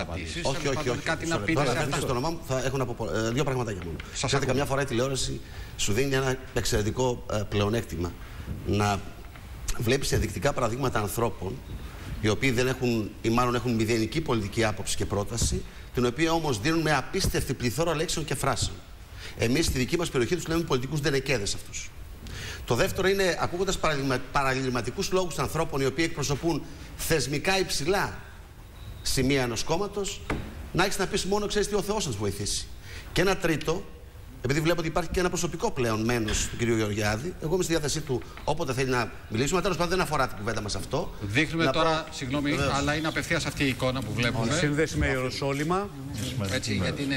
απαντήσεις. Όχι, όχι, όχι. Κάτι να Μισό πείτε λεπτό. σε Αν αυτά. αφήσετε το όνομά μου, θα έχω να πω πο- ε, δύο πραγματάκια μόνο. Ξέρετε, ακούω. καμιά φορά η τηλεόραση σου δίνει ένα εξαιρετικό ε, πλεονέκτημα να βλέπεις ενδεικτικά παραδείγματα ανθρώπων οι οποίοι δεν έχουν ή μάλλον έχουν μηδενική πολιτική άποψη και πρόταση, την οποία όμως δίνουν με απίστευτη πληθώρα λέξεων και φράσεων. Εμείς στη δική μας περιοχή τους λέμε πολιτικούς δενεκέδε αυτούς. Το δεύτερο είναι ακούγοντας παραλυρηματικού λόγους ανθρώπων οι οποίοι εκπροσωπούν θεσμικά υψηλά σημεία ενός κόμματος, να έχεις να πεις μόνο, ξέρεις τι, ο Θεός να σε βοηθήσει. Και ένα τρίτο, επειδή βλέπω ότι υπάρχει και ένα προσωπικό πλέον μένος του κ. Γεωργιάδη, εγώ είμαι στη διάθεσή του όποτε θέλει να μιλήσουμε. Τέλος πάντων, δεν αφορά την κουβέντα μας αυτό. Δείχνουμε Να τώρα, πω- συγγνώμη, Βεβαίως. αλλά είναι απευθείας αυτή η εικόνα που βλέπουμε. Σύνδεση με Ιεροσόλυμα. Έτσι, γιατί είναι